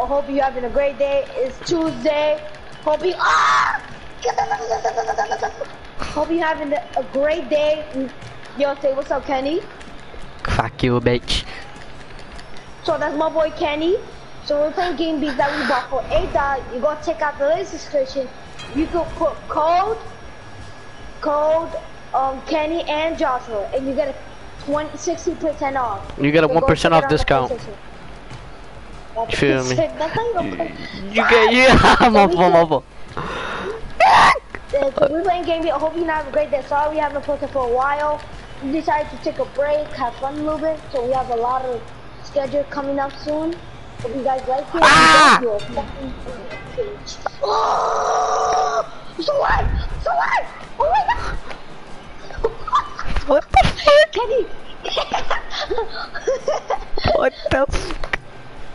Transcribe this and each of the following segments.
I hope you're having a great day. It's Tuesday. Hope you ah. Hope you're having a great day. Yo, say what's up, Kenny. Fuck you, bitch. So that's my boy Kenny. So we're playing Gang Beasts that we bought for eight dollars. You go check out the latest description. You can put code, code, um, Kenny and Joshua, and you get a 20, 60 percent off. You get a So one percent off discount. You feel me? That's not even play- You get yeah. I'm up, I'm up. Uh, we're playing Gang Beast. I hope you have a great day. Sorry we haven't posted for a while. We decided to take a break, have fun a little bit, so we have a lot of schedule coming up soon. Hope you guys like it. Ah! If you don't, you're a fucking bitch. Oh! So what? So what? Oh my god! What the fuck? Kenny! What the fuck?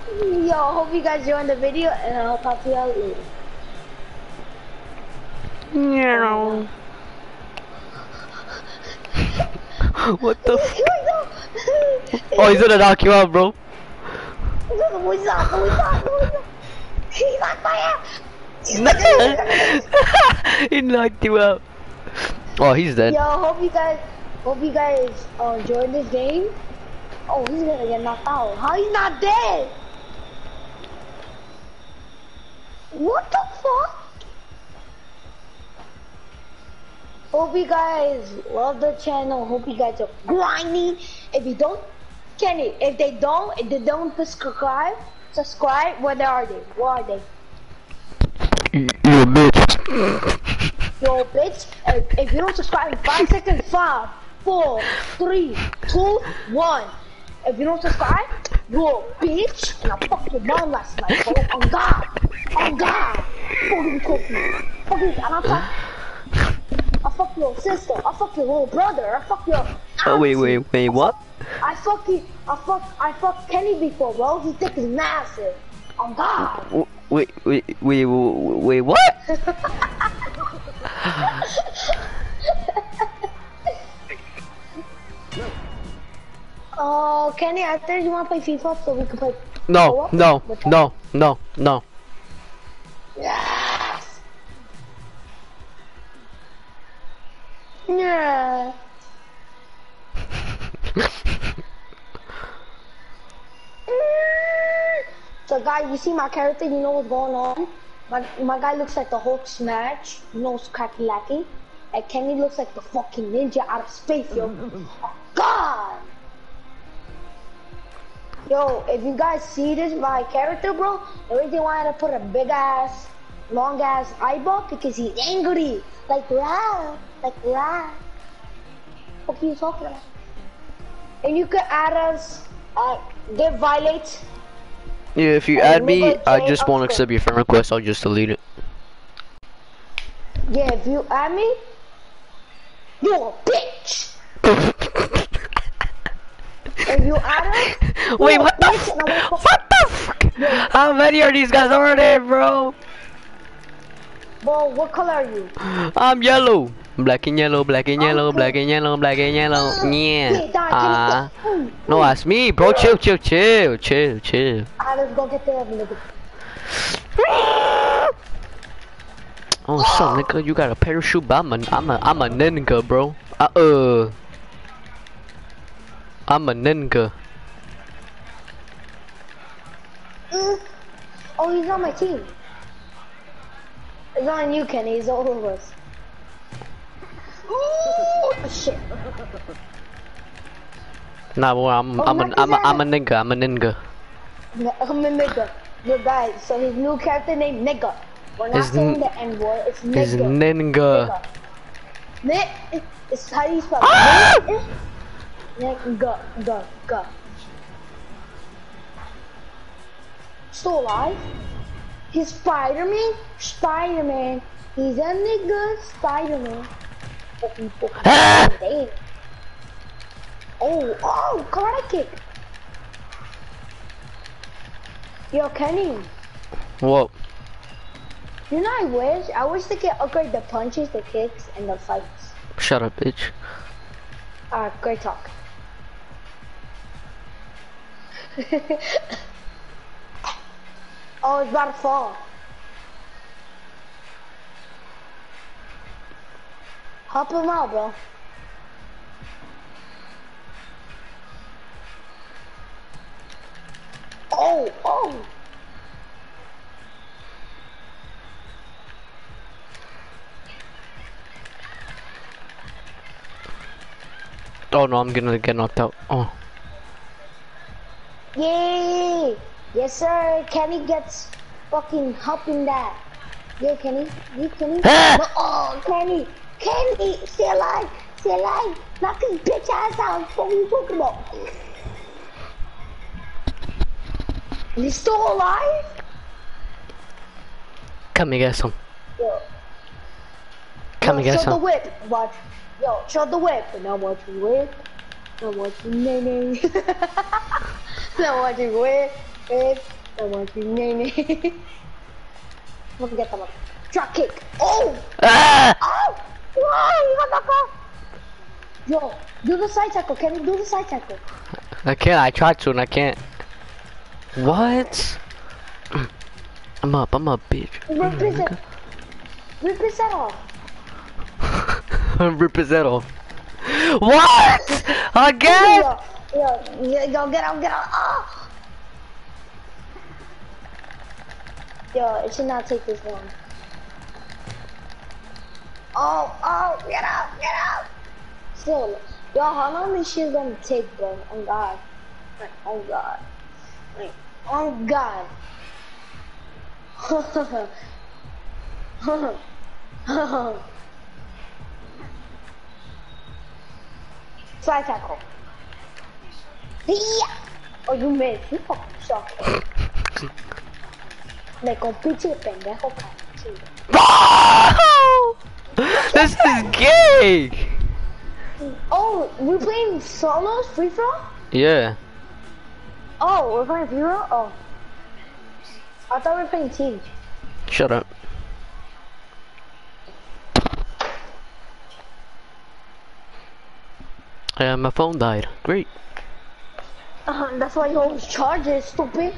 Yo, hope you guys enjoyed the video, and I'll talk to you all later. Meow. What the f- Oh, he's gonna knock you out, bro. What's up? What's up? What's up? He's on fire! he knocked you out. Oh, he's dead. Yo, hope you guys, hope you guys uh, enjoyed this game. Oh, he's gonna get knocked out. How he's not dead? What the fuck? Hope you guys love the channel. Hope you guys are grinding. If you don't, Kenny, if they don't, if they don't subscribe, subscribe. Where are they? Where are they? You, you a bitch. Yo, bitch, if, if you don't subscribe in five seconds, five, four, three, two, one. If you don't subscribe, you're a bitch, and I fucked your mom last night, bro. On God, on God, fucking cookie, fucking, and I fuck, I fuck your sister, I fuck your little brother, I fuck your. Oh, wait, wait, wait, what? I fuck you, I fuck, I fuck Kenny before, bro. His dick is massive. On God. Wait, wait, wait, wait, wait, what? Uh, oh, Kenny, I think you wanna play FIFA so we can play. No, oh, no, no, no, no. Yes. Yeah. So guys, you see my character, you know what's going on? My, my guy looks like the Hulk smash, you know it's cracky lacky. And Kenny looks like the fucking ninja out of space, yo. God! Yo, if you guys see this, my character, bro, the reason why I had to put a big ass, long ass eyeball, because he's angry. Like, rah, like, rah. What are you talking about? And you could add us, uh, get violate. Yeah, if you add me, I just won't accept your friend request. I'll just delete it. Yeah, if you add me, you're a bitch. if you add us, Wait, what the? F- and I won't fuck- what the fuck? How many are these guys already, bro? Bro, what color are you? I'm yellow. Black and yellow, black and yellow, Okay. black and yellow, black and yellow. Yeah. Ah. the- No, that's me, bro. Chill, chill, chill, chill, chill. Alright, let's go get the nigga. Oh, so nigga, you got a parachute, but I'm a, I'm a, I'm a ninja, bro. Uh, uh. I'm a ninja. Mm. Oh, he's on my team. It's on you, Kenny. It's all of us. Ooh, shit. Nah, boy, I'm, Oh, I'm, a, knock I'm, a, I'm a nigga. I'm a ninja. I'm a nigga. Yo, guys, so his new character named Nigga. We're not His saying the N word. It's Nigga. ninja. Nigga. Ni- It's how you spell Ah! It. Nigga. Nigga. Nigga. Still alive? He's Spider-Man? Spider-Man. He's a nigga Spider-Man. Fucking fucking Ah! damn. Oh, oh, karate kick. Yo, Kenny. Whoa. You know, I wish, I wish they could upgrade the punches, the kicks, and the fights. Shut up, bitch. Alright, great talk. Oh, it's about to fall. Help him out, bro. Oh, oh. Oh no, I'm gonna get knocked out. Oh. Yay! Yes, sir. Kenny gets fucking helping that. Yeah, Kenny. You, Kenny. No, oh, Kenny. Kenny, stay alive. Stay alive. Knock his bitch ass out. What are you talking about? He's still alive? Come and get some. Yo. Come and Yo, get show the some. whip. Watch. Yo, show the whip. And now watch the whip. Now watch the nay now watch the whip. Whip. Now watch the nay Look at that one. Drop kick. Oh! Ah! Oh! You knocked out. Yo, do the side tackle. Can you do the side tackle? I can't. I tried to and I can't. What? I'm up. I'm up, bitch. Rip his head. Rip his head off. Rip his head off. What? Again? Yo, yo, get out, get out. Ah! Yo, it should not take this long. Oh, oh, get out, get out. Still, yo, how long is shit gonna take, bro? Oh God. Oh God. Oh God. Side tackle. Yeah. Oh, you made you fucking suck. Me compite pendejo. Oh! This is gay. Oh, we're playing solos, free throw? Yeah. Oh, we're playing free throw? Oh. I thought we were playing team. Shut up. Yeah, my phone died. Great. Uh, that's why you always charge it, stupid.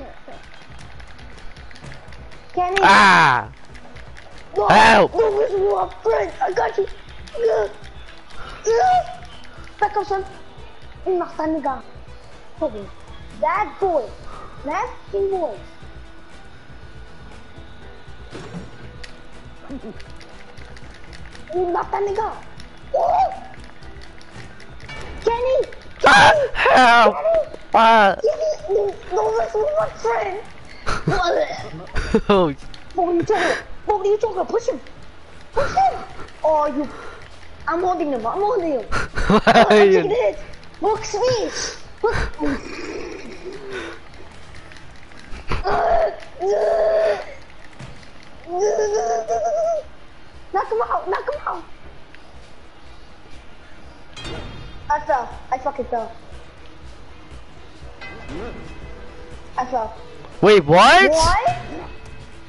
Kenny, Ah! no, help! No, this is my friend. I got you. Yeah. Yeah. Back up, son. Mata nigga. Okay. That boy. Nasty boy. Mata nigga. Oh. Kenny. Ah! Help! Kenny. Ah! No, this is my friend. Oh, What are you talking? What are you talking? Push him. Push him. Oh, you. I'm holding him. I'm holding him. Oh, I'm taking it. Look, smash. Look. Knock him out. Knock him out. I fell. I fucking fell. I fell. Wait, what? What?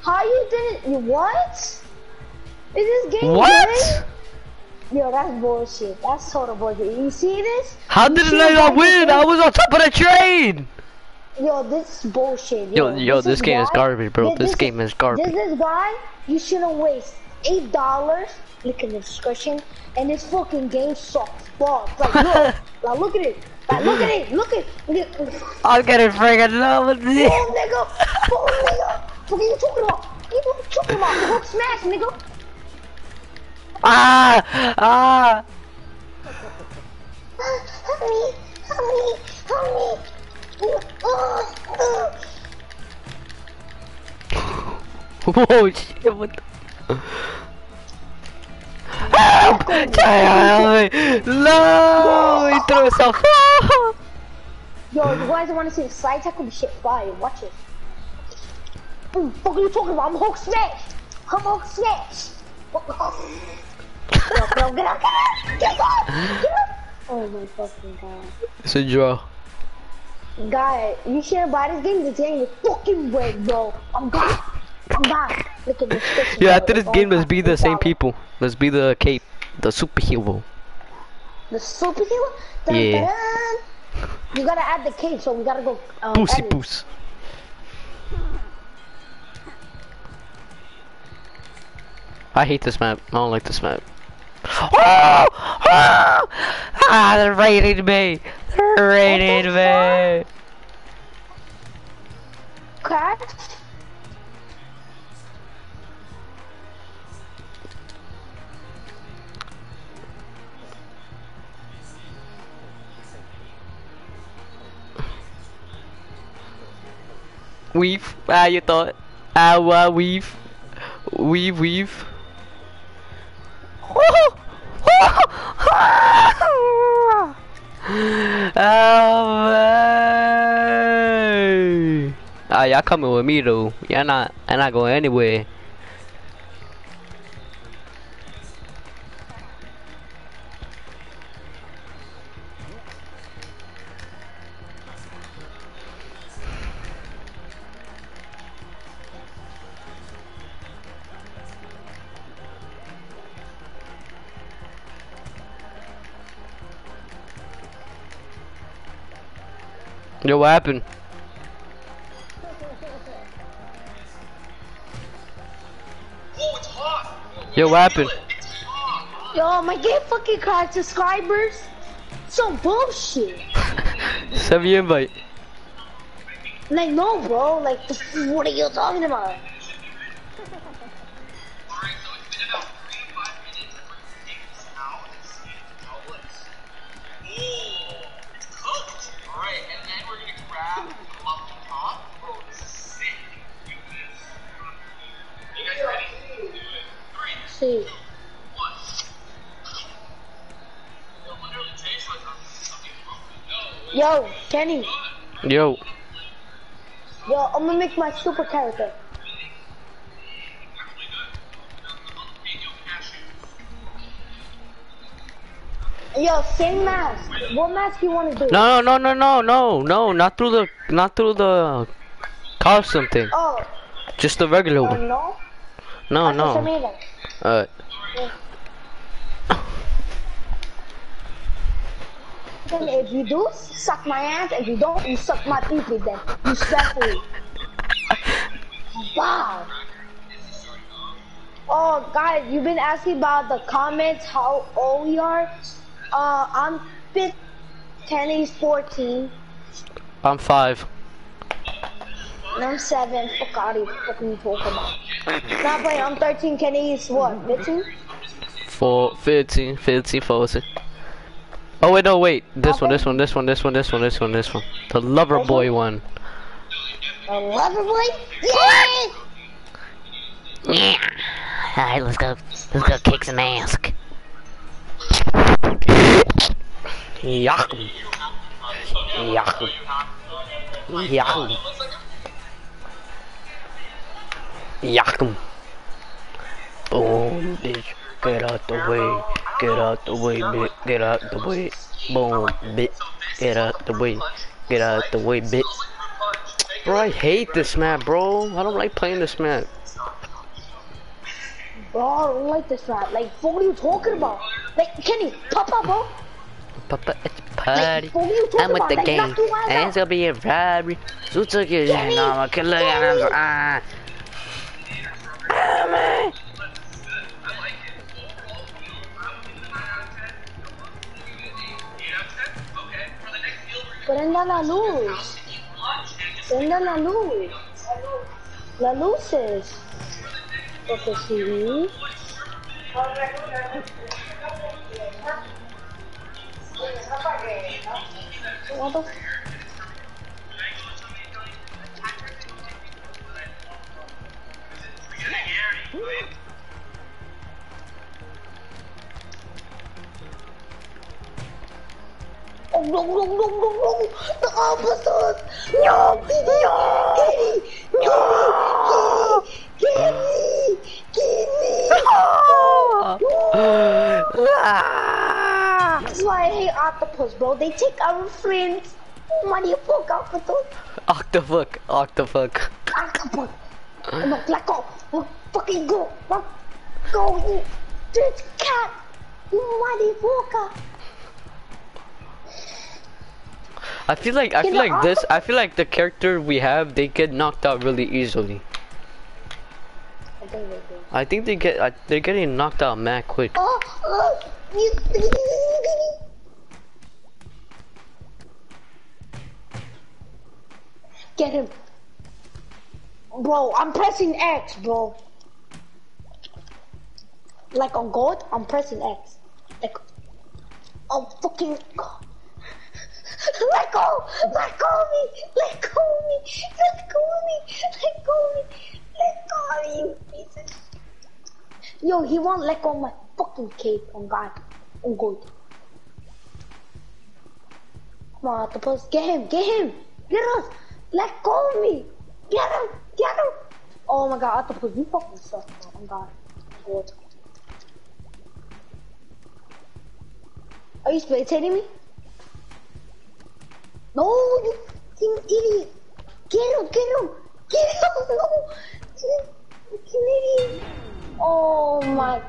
How you didn't? You what? Is this game What? good? Yo, that's bullshit. That's total bullshit. You see this? How did I not win? I was on top of the train! Yo, this is bullshit. Yo, yo, this game is garbage, bro. This- This this game is garbage. This is why you shouldn't waste eight dollars. Look in the description, and this fucking game sucks. Balls. Like, look, like, look at it. Look at it. Look at, it. I'm getting friggin' love with this. Boom, nigga. Boom, nigga. What are you talking about? What are you talking about? Hook smash, nigga. Ah! Ah! Help me! Help me! Help me! Uh, uh. Whoa, shit, what the... Help! Help! No! He threw himself! Yo, you guys want to see the side tackle? Shit fire. Watch it. What the fuck are you talking about? I'm Hulk smash. I'm Hulk smash. Yo, bro, get out, get out, get out, get out. Oh my fucking god. It's a draw. Guy, you shouldn't buy this game. This game is fucking red, bro. I'm God. Come back. Look at this. yeah, after this game, let's be the same people. Let's be the cape, the superhero. The superhero? Dun, yeah. Dun. You gotta add the cape, so we gotta go. Um, Pussy poos. I hate this map. I don't like this map. Oh! oh! Ah, they're raiding me. They're raiding me. Cracked? Weave. Ah, you thought. Ah, uh, weave. Weave, weave. Oh, man. Ah, y'all coming with me though. Y'all not, y'all not going anywhere. Yo, what happened? Yo, what happened? Yo, my game fucking cracked subscribers. Some bullshit. Send me invite. Like, no, bro. Like, what are you talking about? Kenny. Yo. Yo, I'm gonna make my super character. Yo, same mask. What mask you wanna do? No, no, no, no, no, no, not through the, not through the costume thing. Oh, Just the regular uh, one. no? No, send no. Alright. Then if you do, suck my ass. If you don't, you suck my teeth with pee then. Respectfully. Wow. Oh, guys, you've been asking about the comments, how old we are. Uh, I'm 15, Kenny's 14, I'm five. and I'm 7. Fuck out of here, fucking talking about. Not playing, I'm 13, Kenny's what, 15? Four, 15, 15, 14. Oh wait, no, wait. This one, this one, this one, this one, this one, this one, this one. The lover boy one. 11 boy? Yeah! Yeah. Alright, let's go. Let's go kick some ass. Yakum. Yakum. Yakum. Yakum. Boom, bitch. Get out the way. Get out the way, bitch. Get out the way. Boom, bitch. Get out the way. Get out the way, bitch. Bro, I hate this map, bro. I don't like playing this map. Bro, I don't like this map. Like, what are you talking about? Like, Kenny, pop up, bro. Papa, it's party. what are you talking I'm with the Like, gang. And it's gonna be a robbery. So took it, you I can look at him. Ah. Ah, man. Prenda la luz. Prenda la luz. Las luces. Porque sí. Oh no no no no no! The officers! No! No! No! Ah. That's why I hate octopus, bro. They take our friends. You fuck octopus? Octofuck, octofuck. Octopus! No, let go! Fucking go! Go, you cat! You motherfucker! I feel like I feel like this. I feel like the character we have, they get knocked out really easily. think they. I think they get, they're getting knocked out mad quick. Oh, oh, you, Get him. Bro, I'm pressing X, bro. Like on gold, I'm pressing X. Like, oh fucking. Let go! Let go of me! Let go of me! Let go of me! Let go of me! Let go of me, you piece of. Yo, he won't let go of my fucking cape on God. On gold. Come on, the Octopus. Get him! Get him! Get us! Let go of me! Get him! Get him! Oh my god, Octopus, you fucking suck, bro. On God. On God. Are you spectating me? No, you fucking idiot! Get him! Get him! Get him! No! Fucking idiot! Oh my!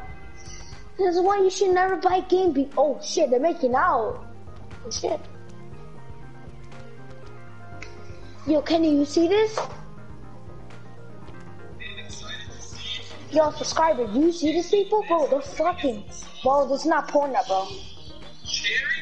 This is why you should never buy Gang Beast. Oh shit, they're making out. Oh shit. Yo, Kenny, you see this? Yo, subscriber, do you see this people? Bro, they're fucking. Bro, this is not porn, bro. Cherry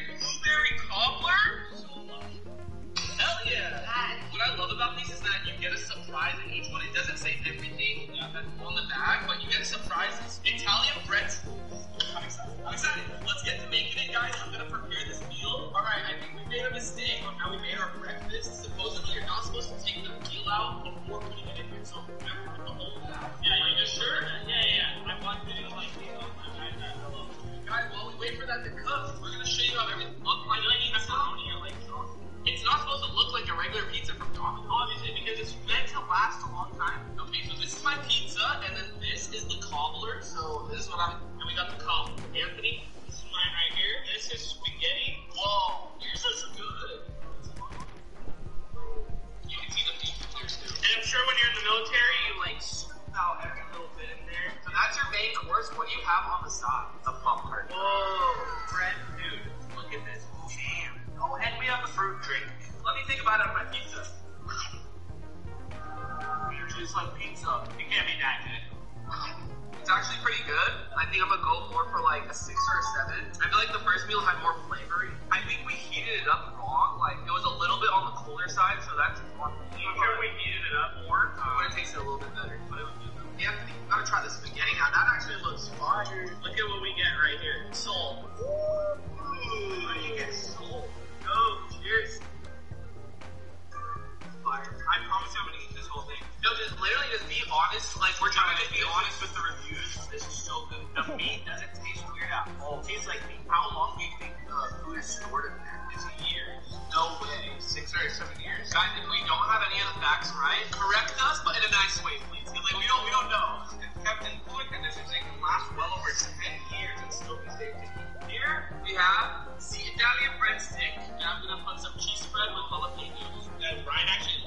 Here we have the Italian breadstick. And I'm gonna put some cheese spread with jalapenos. And Brian actually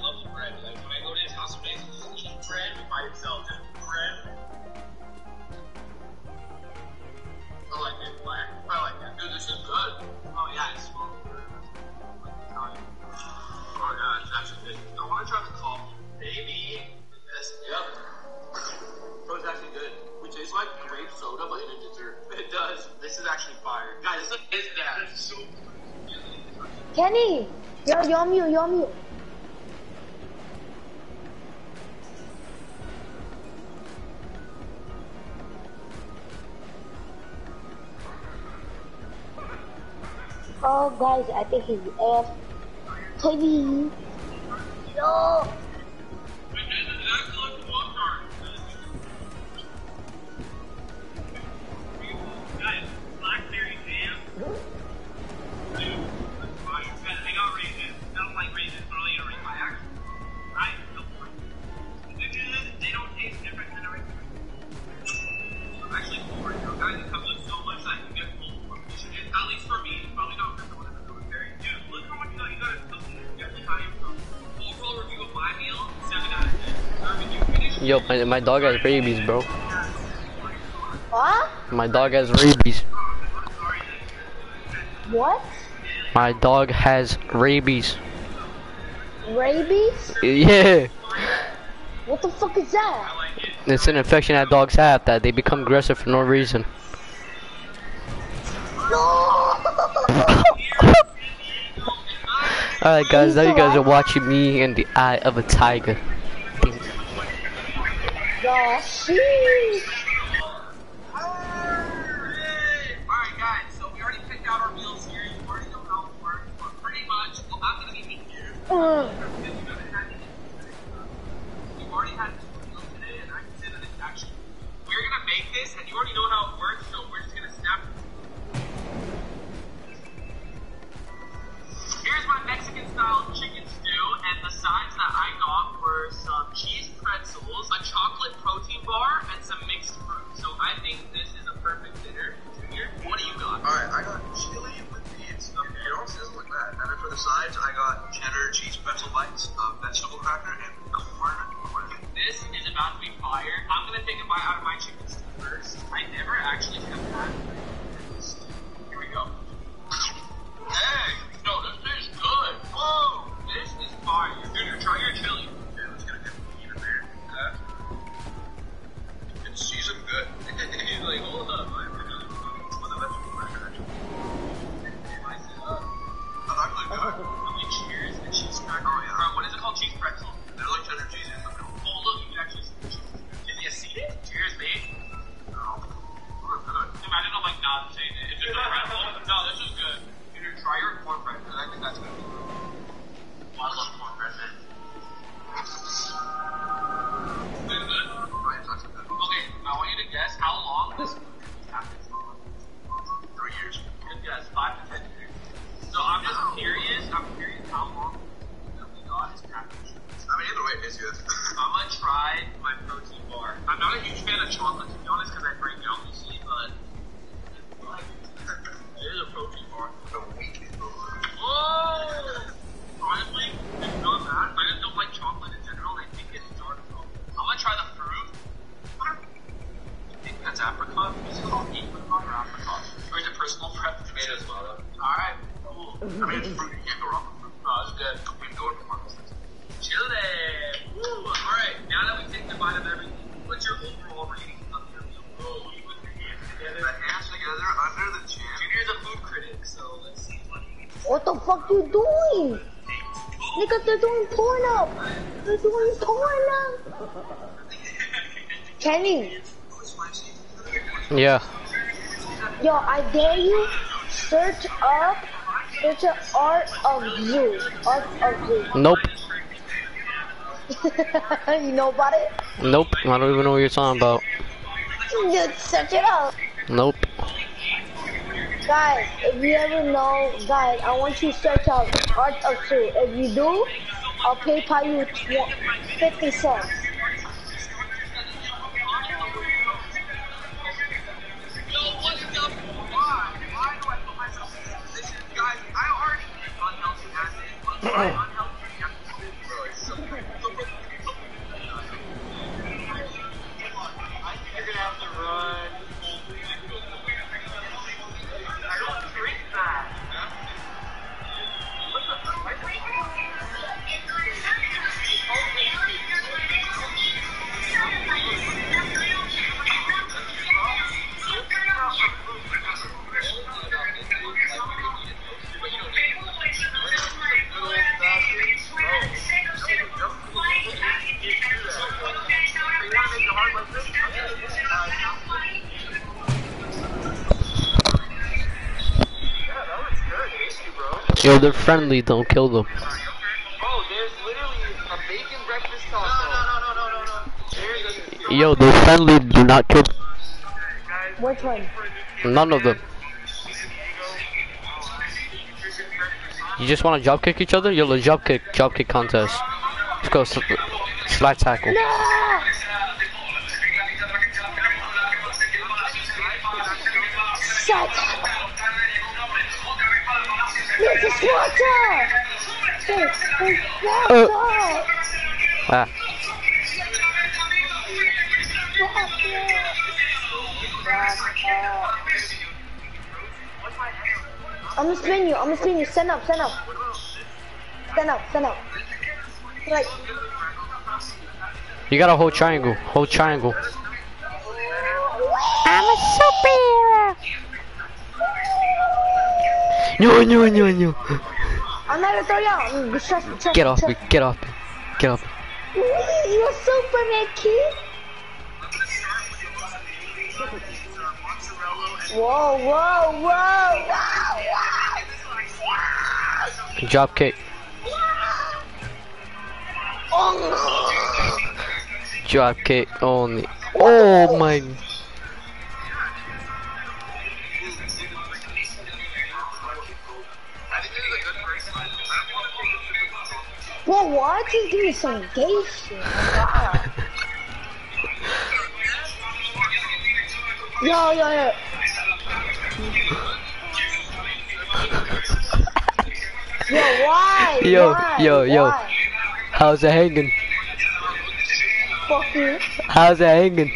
Kenny! Yo, you're on mute, you're mute. Oh, guys, I think he's off. Kenny! No! Yo, my, my dog has rabies, bro. What? My dog has rabies. What? My dog has rabies. Rabies? Yeah. What the fuck is that? It's an infection that dogs have that they become aggressive for no reason. Alright guys, now you guys are watching me in the eye of a tiger. Yo, sheesh. Alright guys, so we already picked out our meals here. You already know how it works. But pretty much, well, I'm gonna be here. Uh, You've already had two meals today, and I can that it's actually. We're gonna make this, and you already know how it works, so we're just gonna snap. Here's my Mexican style chicken stew, and the sides that I got were some cheese pretzels, a chocolate bar, and some mixed fruit. So I think this is a perfect dinner. Junior, what do you got? Alright, I got chili with beans. Um, it also doesn't look bad. And then for the sides, I got cheddar cheese pretzel bites, a vegetable cracker, and corn. This is about to be fire. I'm gonna take a bite out of my chicken first. I never actually have had fuck you doing? Nigga, they're doing porn up. They're doing porn up. Kenny, Yeah. yo, I dare you, search up, search up art of zoo. Art of zoo. Nope. you know about it? Nope. I don't even know what you're talking about. Just search it up. Nope. Guys, if you ever know, guys, I want you to search out Art of Zoo. If you do, I'll PayPal you 50 cents. Yo, Yo, they're friendly. Don't kill them. Bro, there's literally a bacon breakfast taco. Yo, they're friendly. Do not kill. Which one? None of them. You just want to job kick each other? Yo, the job kick, job kick contest. Let's go. Sl slide tackle. No! Shut up! This is water! This is water! Ah. I'm gonna spin you, I'm gonna spin you, stand up, stand up. Stand up, stand up. Like, You gotta hold triangle. Hold triangle. I'm a superhero. No, no, no, no. I'm not gonna throw you out. Just trust Get off trust me. Get off me. Get off me. You're Superman, kid. Whoa, whoa, whoa, whoa, Drop kick. whoa. Drop kick only. Oh my. Bro, why are you doing some gay shit? Wow. Yo, yo, yo. Yo, why? Yo, Why? yo, yo. Why? How's it hanging? Fuck you. How's it hanging?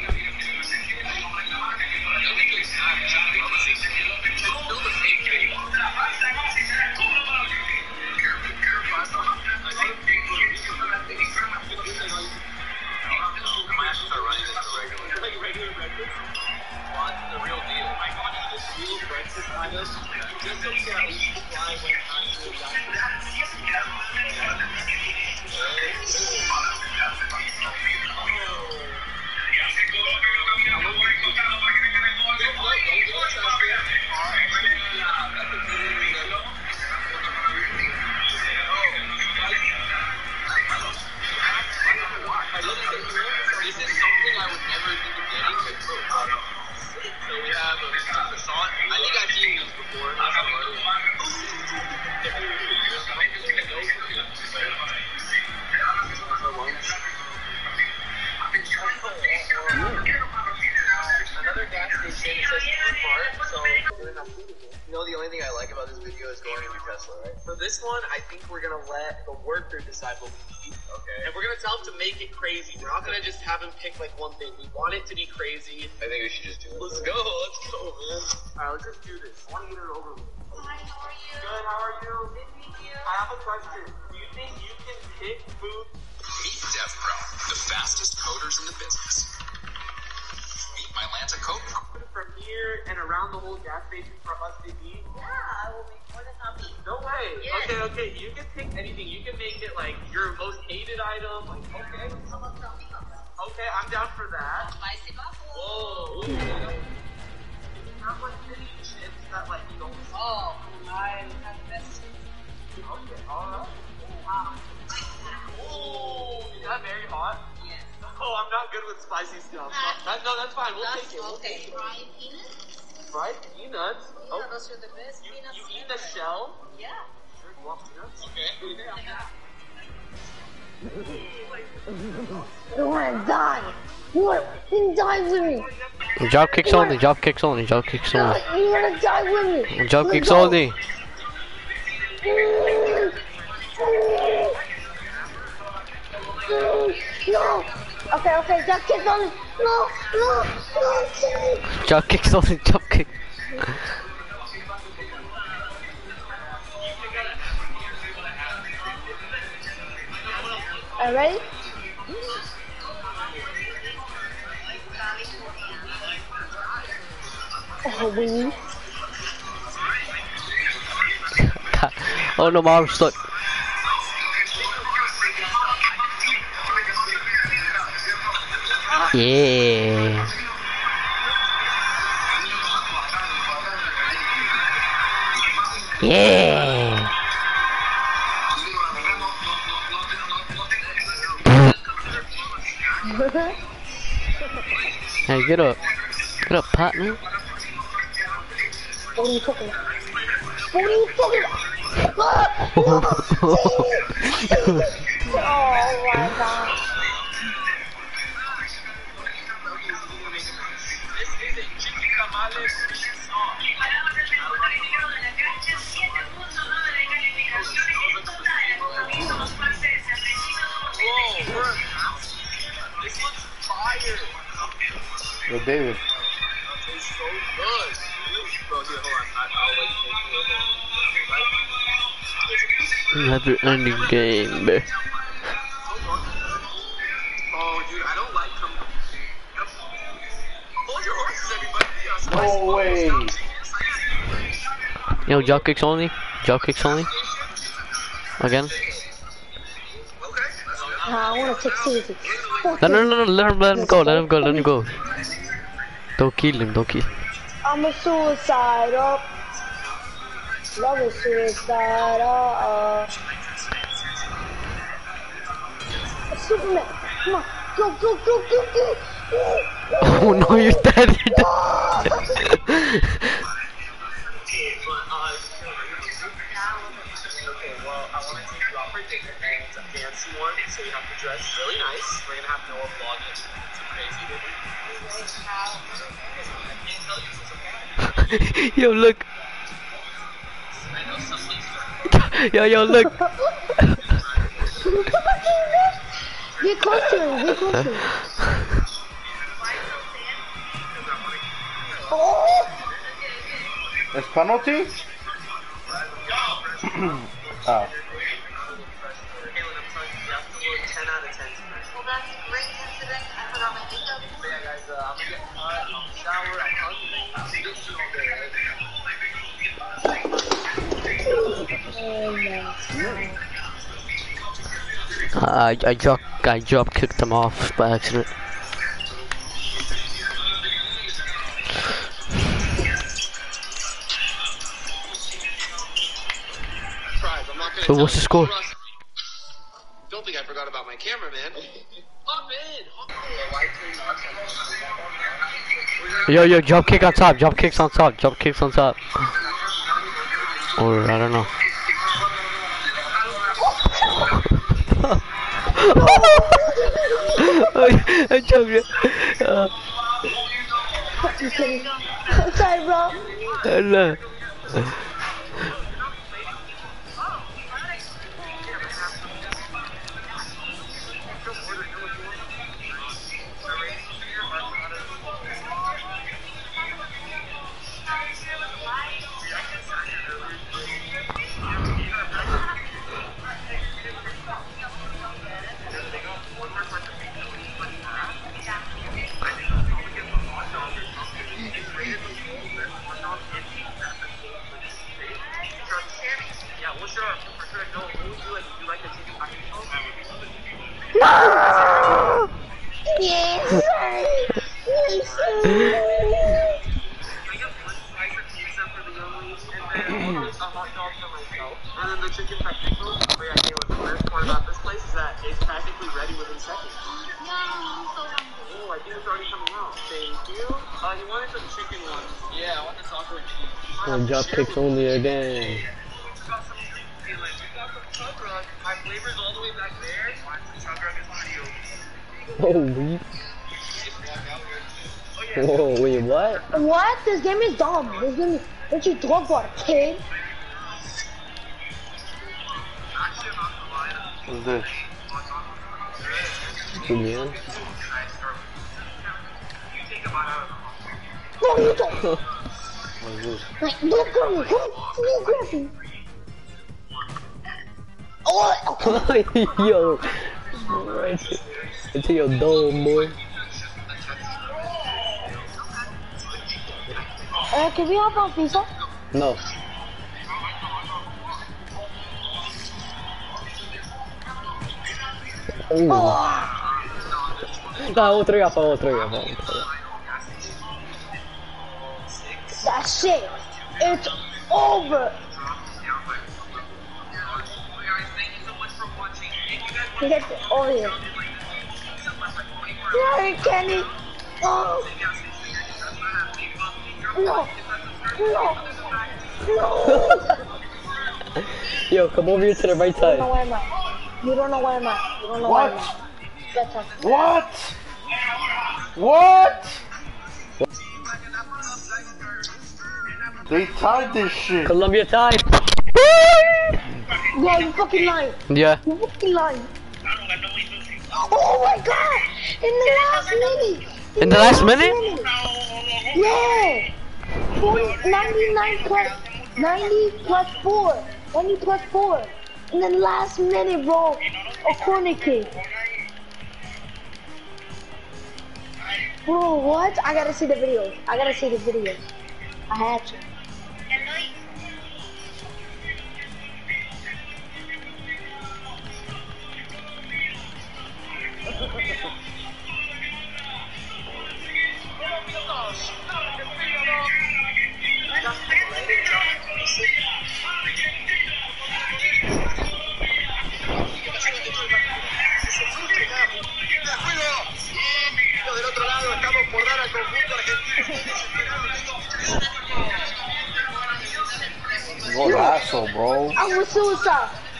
So we have a, a song. This one, I think we're gonna let the worker decide what we eat. Okay. And we're gonna tell him to make it crazy. We're not gonna just have him pick like one thing. We want it to be crazy. I think we should just do it. Let's go, let's go, man. Alright, let's just do this. I want to get it over with. Hi, how are you? Good, how are you? I have a question. Do you think you can pick food? Meet DevPro, the fastest coders in the business. Meet my Lanta Code Pro. from here and around the whole gas station for us to eat? Yeah, I will be more than happy. No way. Yes. Okay, okay. You can pick anything. You can make it like your most hated item. Like, okay, How about zombie okay, I'm down for that. Spicy buffalo. Whoa. Ooh. Not like any chips that like you don't. Oh, I have the best. Okay, alright. Wow. Ooh, is that very hot? Yes. Oh, I'm not good with spicy stuff. Ah. That, no, that's fine. We'll That's take it. We'll okay. take it. Fried peanuts. Fried peanuts. Yeah, Oh, those are the best you, peanuts you eat the shell? Yeah. Sure, you want peanuts? You wanna die? You wanna you die with me? Drop kicks only. Drop kicks only. Drop kicks only. You wanna die with me? Drop Let's kicks go. only. No. Okay, okay, just kick on. No, no, no. Drop kicks only. Drop kick. Are you ready? Oh, we. oh no, arm's stuck. Yeah. Yeah. Hey, get up. Get up, partner. What are you talking about? What are you talking about? oh my god. You over. Never ending game, bro. No way. Yo, jump kicks only. Jump kicks only. Again. Nah, I wanna take seriously. Fuck No, no, no, no. Let him, let him go. Let him go. Let him go. Don't kill him. Don't kill. I'm a suicidal. Love is suicidal. Uh, Superman, come on, go, go, go, go, go. Oh no, you're dead. You're dead. Okay, well, I want to take you out for dinner and dance some more, so you have to dress really nice. We're gonna have Noah vlog it. Some crazy baby. I can't tell you, it's okay. yo, look. I know some places are Yo, yo, look. Get close to him, get close see you all day. I I drop I drop kicked him off by accident. So what's the score? Don't think I forgot about my cameraman. Hop in, hop in. Yo, yo, jump kick on top. Jump kicks on top. Jump kicks on top. Or I don't know. I jumped. Uh, I'm kidding. Sorry, bro. no. Rug is video. Holy. Whoa, wait, what? What? This game is dumb. This game is... Don't you talk about a kid? What's this? Julian? No, you don't. What's this? Like, don't grab me. Come on. Don't grab me. Oh, Yo. Right into your dome, boy. uh, can we have on pizza? No. Uh. Oh, No, outro garrafão, outro garrafão. That's it. It's over. Get over here. Sorry, Kenny. Oh. No. No. No. Yo, come over here to the right You don't know side. where I'm at. You don't know where I'm at. You don't know What? where I'm at. That's What? What? They tied this shit. Colombia tied. Yeah, you fucking lying. Yeah. You fucking lying. Oh my god! In the last minute! In the last minute? Yeah! 40, 99 plus 90 plus 4. 90 plus 4. In the last minute, bro. A corner kick. Bro, what? I gotta see the video. I gotta see the video. I have to.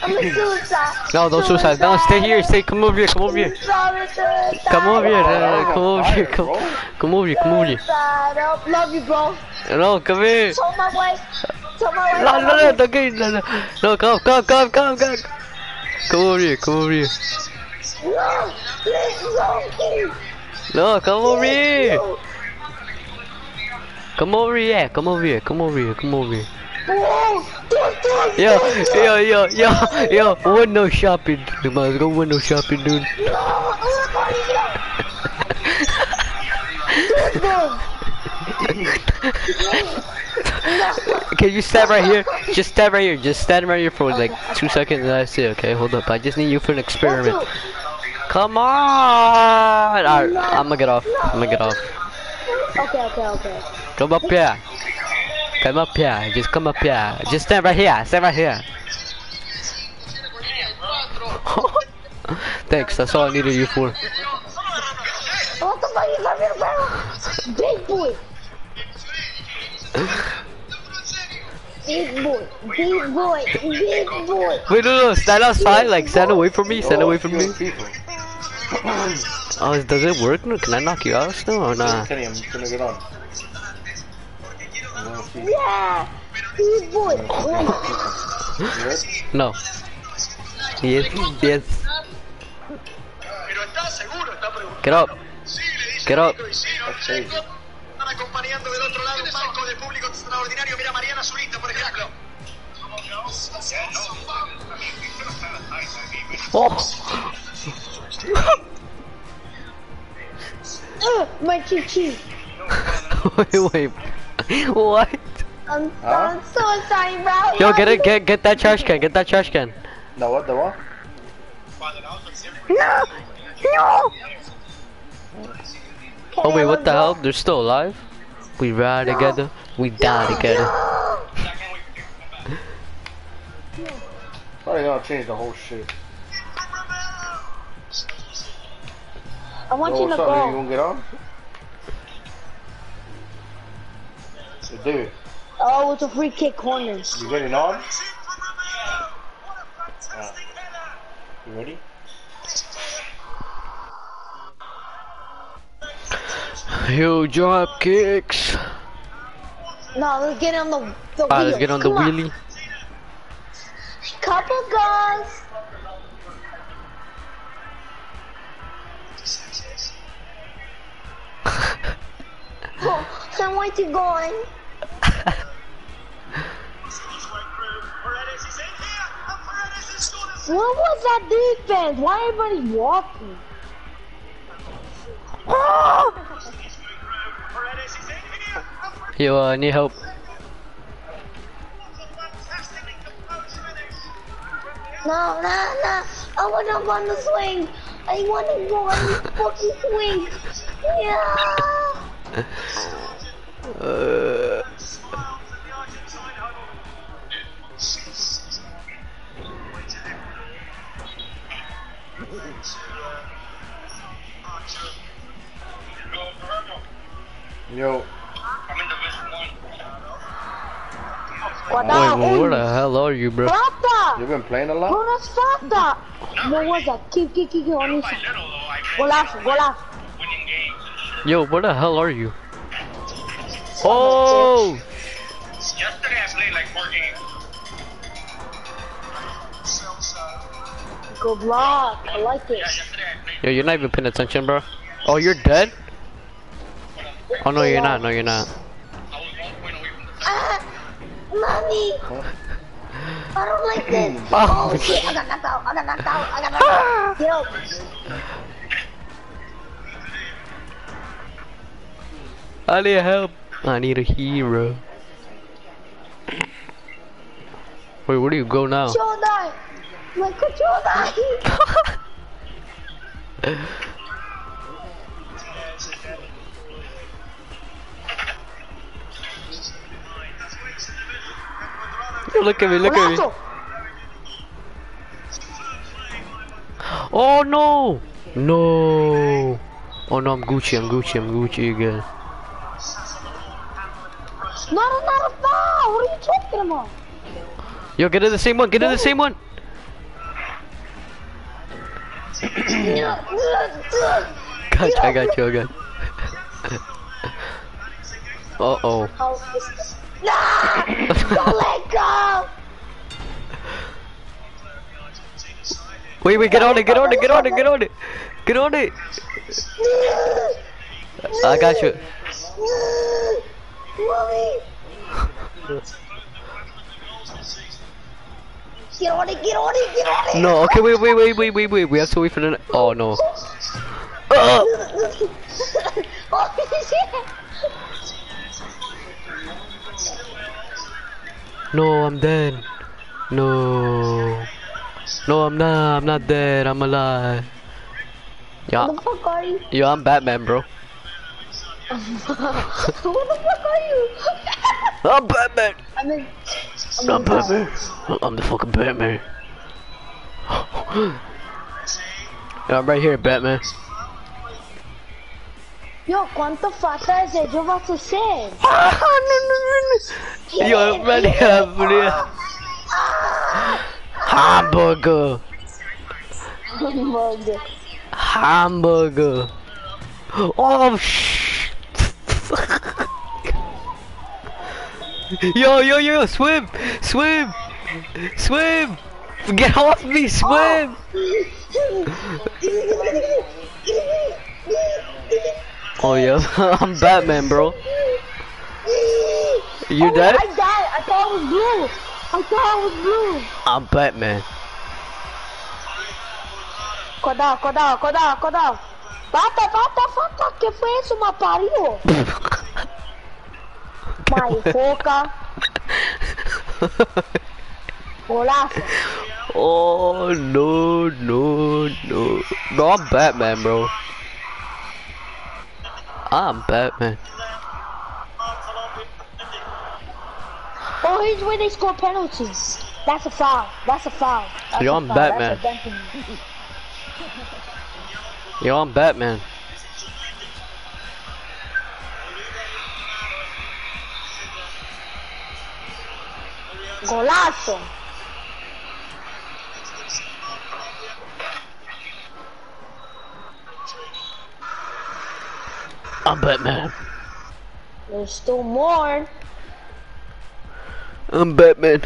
I'm a suicide. No, don't suicide. No, stay here. Stay. Come over here. Come over here. Suicide, suicide. Come over here. uh, come over here. Fire, Come, bro. come over here. Come over here. Suicide up. Love you, bro. No, come here. Told my way. Told my way. No, no, no, no, okay, no, no, no, come, come, come, come, come. Come over here. Come over here. No, please, no, please. No, come over here. Come over here. Come over here. Come over here. Come over here. Whoa, don't do it. Yo, yo, yo, yo, yo, window shopping, dude. Let's go window shopping, dude. No, I'm not going Can you stand right here? Just stand right here. Just stand right here for like two seconds and I it, okay? Hold up. I just need you for an experiment. Come on! Alright, I'm gonna get off. I'm gonna get off. Okay, okay, okay. Come up here. Come up here. Just come up here. Just stand right here. Stand right here. Thanks. That's all I needed you for. What the fuck you talking about? Big boy. Big boy. Big boy. Big boy. Wait, no, no. Stand outside. Like, stand away from me. Stand away from me. Oh, does it work? No, Can I knock you out still or nah? Kenny, I'm gonna get on. I'm gonna see. Yeah. Big boy. You good? No. Yes, yes. Pero está seguro, está preguntando. Get up. Sí, le dice Get up. Nico, y sí, That's Nico, crazy. Están acompañando del otro lado un marco de público extraordinario. Mira Mariana Zurita, por ejemplo. Oh. Uh, my chi chi. wait, wait. What? I'm, Huh? I'm so sorry, bro. Yo, get it. Get get that trash can. Get that trash can. The what? The what? No. No. Oh wait, what the hell? They're still alive? We ride together. We die together. Probably gonna change the whole shit. I want Yo, you to what's up, man? You gonna get on? Hey, David, Oh, it's a free kick corner. you getting on? Uh, you ready? Yo, drop kicks. No, let's get on the the Alright, let's get on the Come wheelie. Couple guys. Oh, so where you? What was that defense? Why everybody walking? Oh! Yo, uh, I need help. No, no, no. I wanna go on the swing. I wanna go on the fucking swing. Yeah. Uh, Yo, What wait, well, where the hell are you, bro? Falta! you been playing a Bro, lot? that's falta! What was that? Keep, keep, keep, keep on this. Golazo, golazo. Yo, where the hell are you? Oh! Yesterday I played like four games. Go block. I like it. Yesterday I played. Yo, you're not even paying attention, bro. Oh, you're dead? Oh, no, you're not. No, you're not. I was one point away from the Ah! Mommy! I don't like this. Oh, Oh shit, I got knocked out. I got knocked out. I got knocked out. Get up. I need help. I need a hero. Wait, where do you go now? Michael look at me, look at me. Oh no! No! Oh no, I'm Gucci, I'm Gucci, I'm Gucci again. Not a, foul! What are you talking about? Yo, get in the same one, get in the same one! Gotcha, I got you, Uh oh. Is this? Nah! Don't let go! Wait, wait, get on it, get on it, get on it, get on it! Get on it! I got you. Mommy! Get on it, get on it, get on it! No, okay, wait, wait, wait, wait, wait, wait. We have to wait for the. Oh no. Uh, no, I'm dead. No. No, I'm not. I'm not dead. I'm alive. Yeah, What the fuck are you? yeah, I'm Batman, bro. What the fuck are you? I'm Batman. I mean, I I'm mean, Batman. I'm the fucking Batman. Yeah, I'm right here, Batman. Yo, ¿cuánto falta ese? Yo vas a hacer. Yo, I'm here, bro. Hamburger. Hamburger. Hamburger. Oh sh. yo yo yo! Swim! Swim! Swim! Get off me! Swim! Oh yeah, I'm Batman, bro. You oh, dead? I died. I thought it was blue. I thought it was blue. I'm Batman. Cuidado, cuidado, cuidado, cuidado. Bata, bata, bata. ¿Qué fue eso, me parió? Marifoca. Golazo. oh no no no! No, I'm Batman, bro. I'm Batman. Oh, here's where they score penalties. That's a foul. That's a foul. That's Yo, a foul. Batman. That's a Benjamin. Yo, I'm Batman. Golazo. I'm Batman. There's still more. I'm Batman.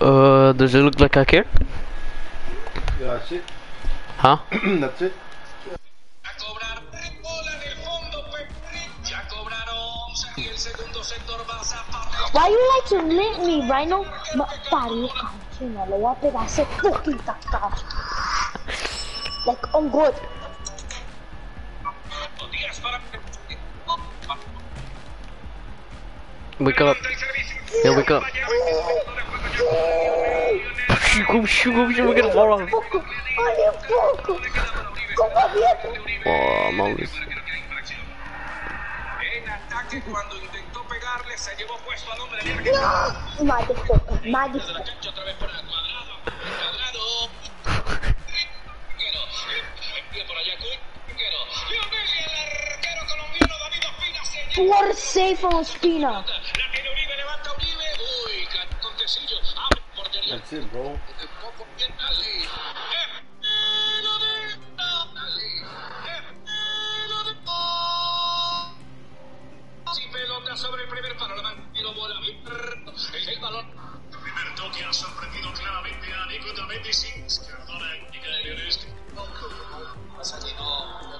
Uh, does it look like I care? That's it. Huh? That's it. A cobrar bola del fondo, Pepe. Ya cobraron. Y el segundo sector va a Zapata. Why you like to limp me, Rhino? Ma parió, canchina. Le voy a pegar ese fucking tacazo. Like, I'm good. Wake up. Yeah, wake up. Shoot, shoot, shoot, we're gonna fall off. Poco. Oye, poco. Como abierto. Oh, I'm always. Cuando intentó pegarle se llevó puesto a nombre de Argentina. No. Motherfucker. Motherfucker. Cancha otra vez para cuadrado. Cuadrado. Piquero. por allá Piquero. Lionel y el arquero colombiano David Por safe Faustina. El la sorprendido claramente a Nico Tamendi de no,